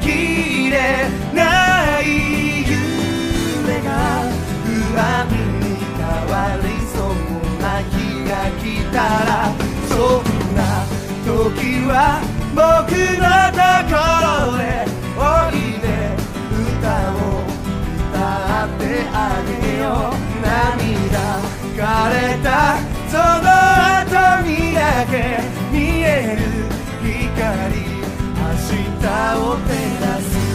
きれない夢が不安に変わりそうな日が来たらそんな時は僕のところへおいで歌を歌ってあげよう涙枯れたその後にだけ見える明日を